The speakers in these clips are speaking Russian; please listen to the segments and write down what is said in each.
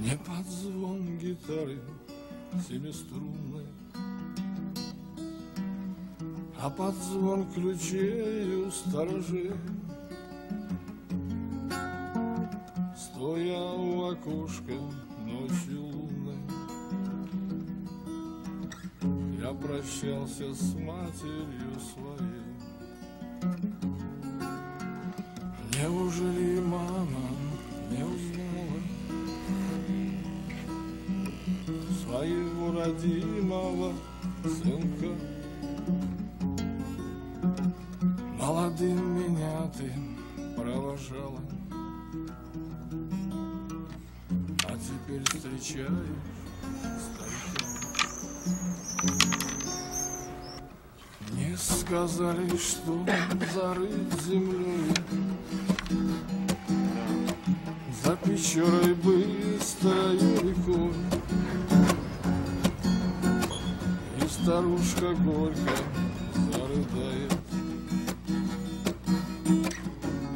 Не под звон гитары семиструнной, А под звон ключей у сторожей. Стоя у окошка ночью лунной, Я прощался с матерью своей. Неужели мама Родимого сынка? Молодым меня ты провожала А теперь встречаешь старика. Не сказали, что зарыт землей За пещерой быстрою старушка горько зарыдает.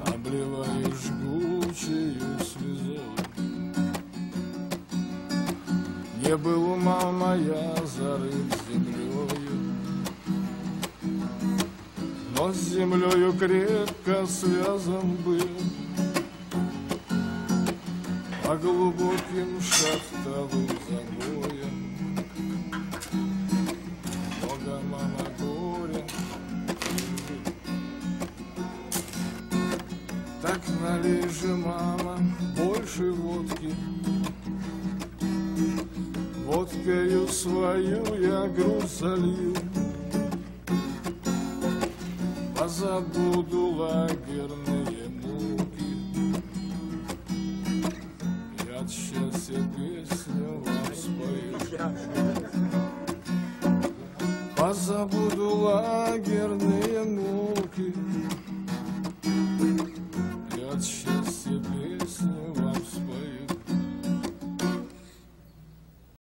Обливая жгучею слезой. Не был ума моя зарыт землею но с землею крепко связан был. По глубоким шахтовым забоям Так налей же, мама, больше водки. Водкою свою я грудь залью. Позабуду лагерные муки. Я от счастья песню вам спою. Позабуду лагерные